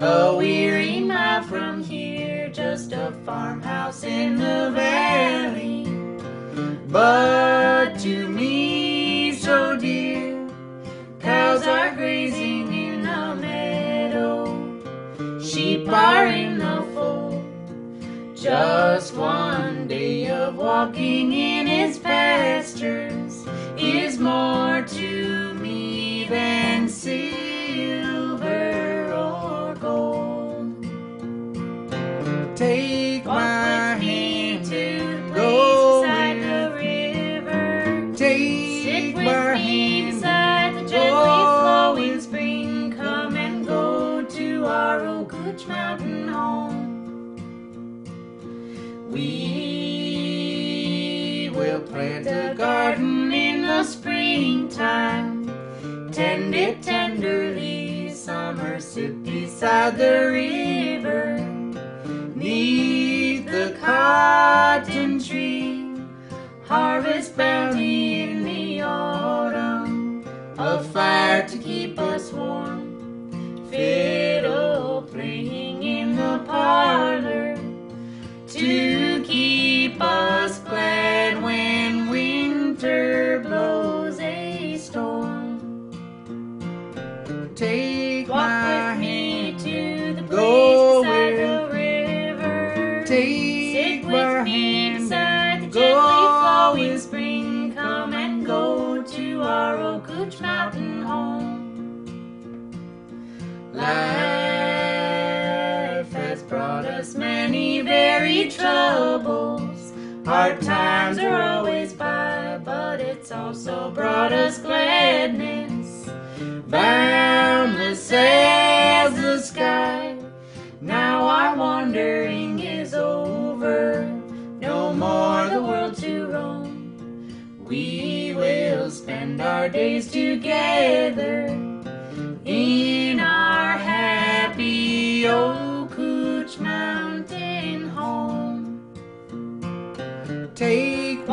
A weary mile from here, just a farmhouse in the valley. But to me, so dear, cows are grazing in the meadow, sheep are in the fold. Just one day of walking in its pastures Mountain home. We will plant a garden in the springtime, tend it tenderly, summer sit beside the river, neath the cotton tree, harvest bounty in the autumn, a fire to keep Sit my with me hand, beside the gently flowing spring. Come and go to our Ocooch Mountain home. Life has brought us many very troubles. Hard times are always by, but it's also brought us gladness. Boundless We will spend our days together in our happy Ocooch Mountain home. Take